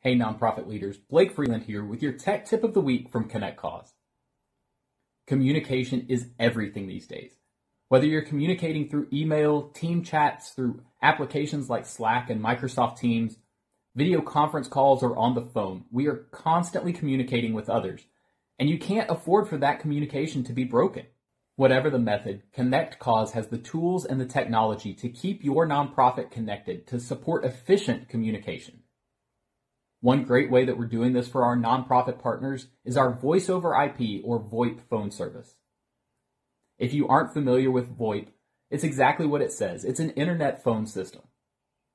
Hey, nonprofit leaders, Blake Freeland here with your tech tip of the week from Connect Cause. Communication is everything these days. Whether you're communicating through email, team chats, through applications like Slack and Microsoft Teams, video conference calls, or on the phone, we are constantly communicating with others, and you can't afford for that communication to be broken. Whatever the method, Connect Cause has the tools and the technology to keep your nonprofit connected to support efficient communication. One great way that we're doing this for our nonprofit partners is our voice over IP or VoIP phone service. If you aren't familiar with VoIP, it's exactly what it says. It's an internet phone system.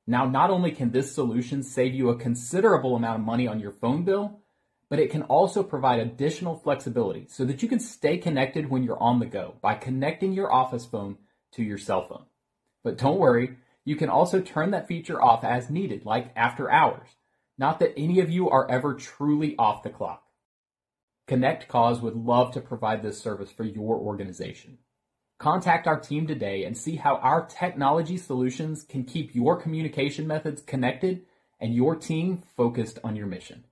Now, not only can this solution save you a considerable amount of money on your phone bill, but it can also provide additional flexibility so that you can stay connected when you're on the go by connecting your office phone to your cell phone. But don't worry, you can also turn that feature off as needed, like after hours. Not that any of you are ever truly off the clock. Connect Cause would love to provide this service for your organization. Contact our team today and see how our technology solutions can keep your communication methods connected and your team focused on your mission.